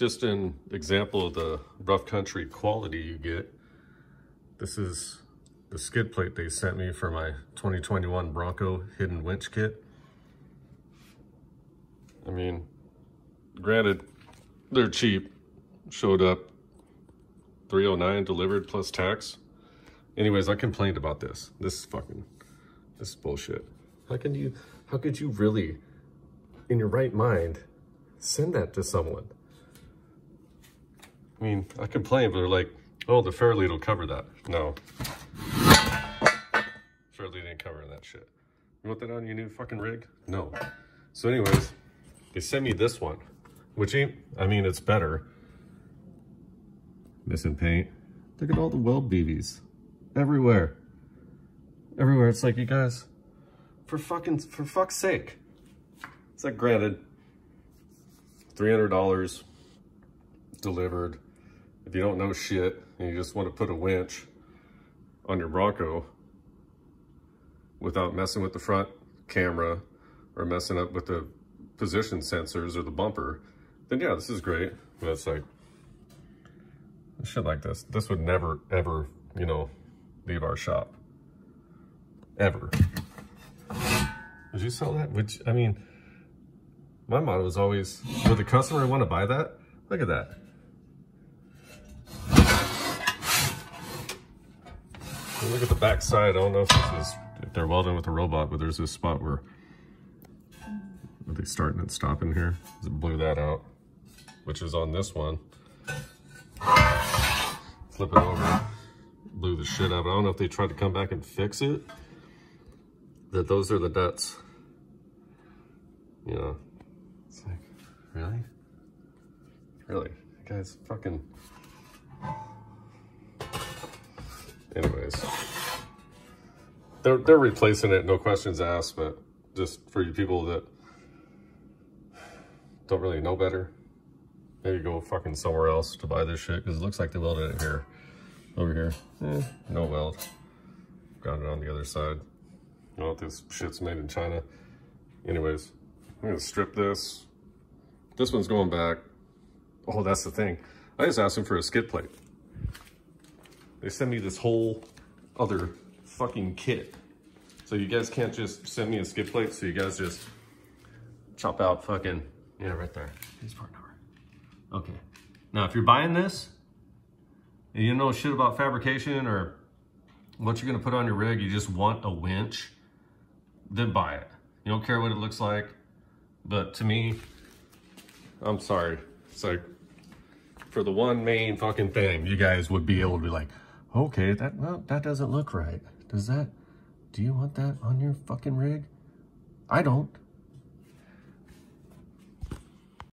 just an example of the rough country quality you get. This is the skid plate they sent me for my 2021 Bronco hidden winch kit. I mean, granted, they're cheap. Showed up 309 delivered plus tax. Anyways, I complained about this. This is fucking, this is bullshit. How can you, how could you really, in your right mind, send that to someone? I mean, I complain, but they're like, oh, the Fairlead will cover that. No. Fairlead didn't cover that shit. You want that on your new fucking rig? No. So anyways, they sent me this one, which ain't, I mean, it's better. Missing paint. Look at all the weld BBs. Everywhere. Everywhere. It's like, you guys, for fucking, for fuck's sake. It's like, granted, $300 delivered. If you don't know shit and you just want to put a winch on your Bronco without messing with the front camera or messing up with the position sensors or the bumper, then yeah, this is great. But it's like, shit like this. This would never, ever, you know, leave our shop. Ever. Would you sell that? Which, I mean, my motto is always, would the customer want to buy that? Look at that. Look at the back side. I don't know if this is, if they're welding with a robot, but there's this spot where, are they starting and stopping here? It blew that out, which is on this one. Flip it over, blew the shit out. I don't know if they tried to come back and fix it. That those are the nuts. You know, it's like, really? Really? You guys fucking... Anyways. They're, they're replacing it, no questions asked, but just for you people that don't really know better, maybe go fucking somewhere else to buy this shit, because it looks like they welded it here. Over here, eh, no weld. Got it on the other side. You know this shit's made in China. Anyways, I'm gonna strip this. This one's going back. Oh, that's the thing. I just asked him for a skid plate. They send me this whole other fucking kit. So you guys can't just send me a skid plate, so you guys just chop out fucking, yeah, right there. Part number. Okay. Now, if you're buying this, and you know shit about fabrication or what you're gonna put on your rig, you just want a winch, then buy it. You don't care what it looks like, but to me, I'm sorry. It's like, for the one main fucking thing, you guys would be able to be like, okay, that, well, that doesn't look right. Does that, do you want that on your fucking rig? I don't.